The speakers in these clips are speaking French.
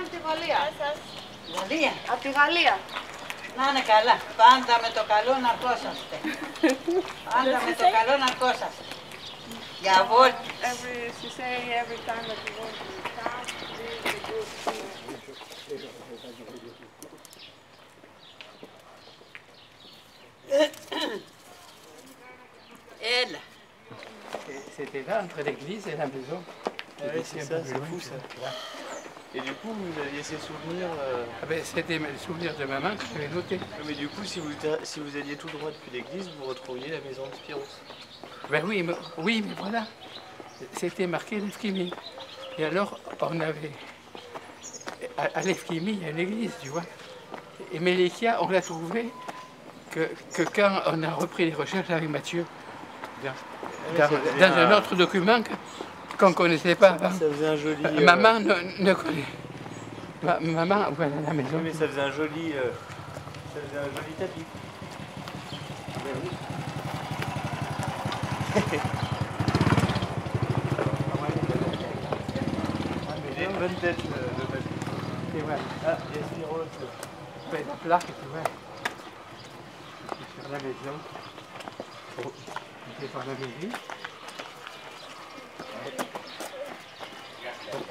Από τη Γαλλία. Γεια Από τη Γαλλία. Να είναι καλά. Πάντα με το καλό να ακούσαστε. Πάντα με το καλό να ακούσαστε. Για βόλτες. Elle. C'était là entre l'église et la maison. Ah oui, c'est Et du coup, vous aviez ces souvenirs. euh, Ah ben, C'était le souvenir de maman que j'avais noté. Mais du coup, si vous, si vous alliez tout droit depuis l'église, vous retrouviez la maison de Spiros. Ben oui, mais, oui, mais voilà. C'était marqué l'Efkimi. Et alors, on avait. À, à l'Efkimi, il y a une église, tu vois. Et Mélikia, on l'a trouvé que, que quand on a repris les recherches avec Mathieu, dans, dans- un un- autre document qu'on ne connaissait pas avant. Ça faisait un joli. Euh, Maman ne, ne connaît. Ma- maman, voilà la maison. Oui, mais ça faisait un joli. euh, ça faisait un joli tapis. Il a une bonne tête, euh, le tapis. Et voilà. Ah, il y a Spiros. Ben, la plaque, tu vois. Sur la maison. Oh, C'est par la mairie. Bon, ça, c'est comme ça. Ok. Ah,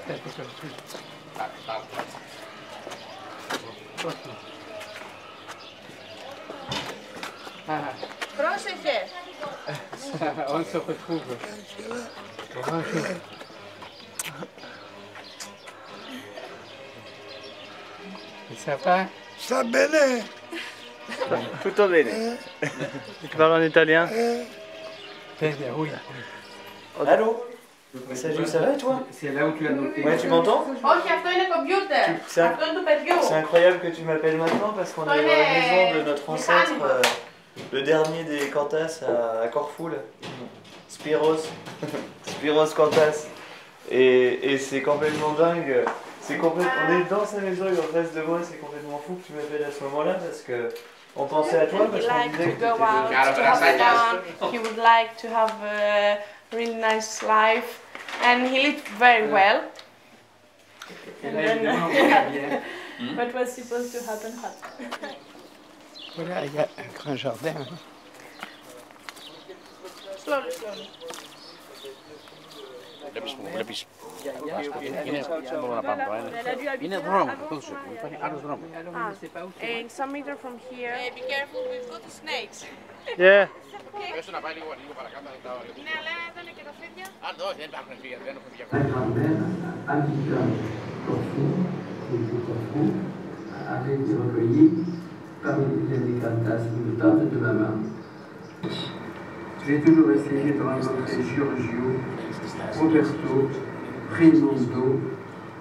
Πρόσεχε. on se retrouve. Bonjour. Et ça va Sta bene? Tutto bene. Tu parles en italien Très bien, oui. Allô Ça va toi C'est là où tu as noté. Ouais, tu m'entends C'est un... incroyable que tu m'appelles maintenant parce qu'on est dans la maison de notre ancêtre, euh, le dernier des Cantas à, à Spiros. Spiros Cantas. Et, et c'est complètement dingue. C'est. On est dans sa maison, il en face de moi, c'est complètement fou que tu m'appelles à ce moment-là parce que. On pensait à toi parce qu'on disait que tu étais... and he lived very well. And then, hmm? what was supposed to happen happened. voilà, il y a un grand jardin. Slowly, slowly. Ah, some meter from here. Hey, be careful. We've got snakes. Yeah. Agramben, habitant Corfou, de Corfou, avait été recueilli par les dizaine de cantas militantes de ma main. J'ai toujours essayé de rencontrer Giorgio, Roberto, Raimondo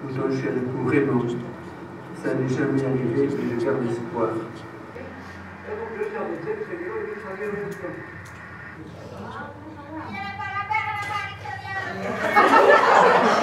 ou Don Raymond. Ça n'est jamais arrivé, mais je garde espoir.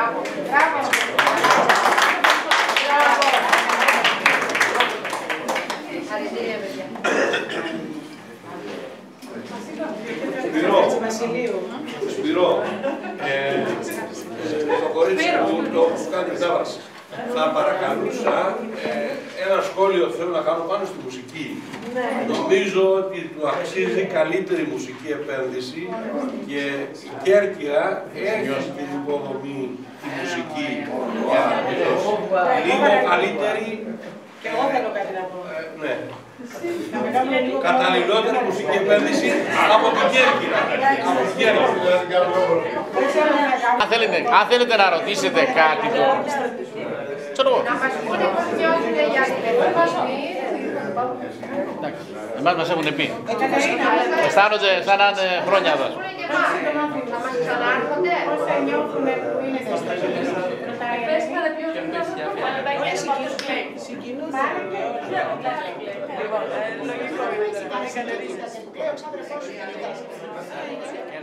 Μπράβο, μπράβο. Συγχαρητήρια, παιδιά. Σπυρό, ε, το κορίτσι που το που κάνει μετάβαση. Θα παρακαλούσα ε, ένα σχόλιο θέλω να κάνω πάνω στη μουσική. Νομίζω ότι του αξίζει καλύτερη μουσική επένδυση και η Κέρκυρα έχει την υποδομή τη μουσική για να τη δώσει. Λίγο καλύτερη. Και εγώ θέλω κάτι να πω. ε, ναι. Καταλληλότερη μουσική επένδυση από την Κέρκυρα. Από την Κέρκυρα. Αν θέλετε, αν θέλετε να ρωτήσετε κάτι το... Ξέρω εγώ. Να μας πούνε πώς νιώθετε για την επόμενη Εντάξει. Εμάς μας έχουν πει. Αισθάνονται σαν να είναι χρόνια εδώ. Να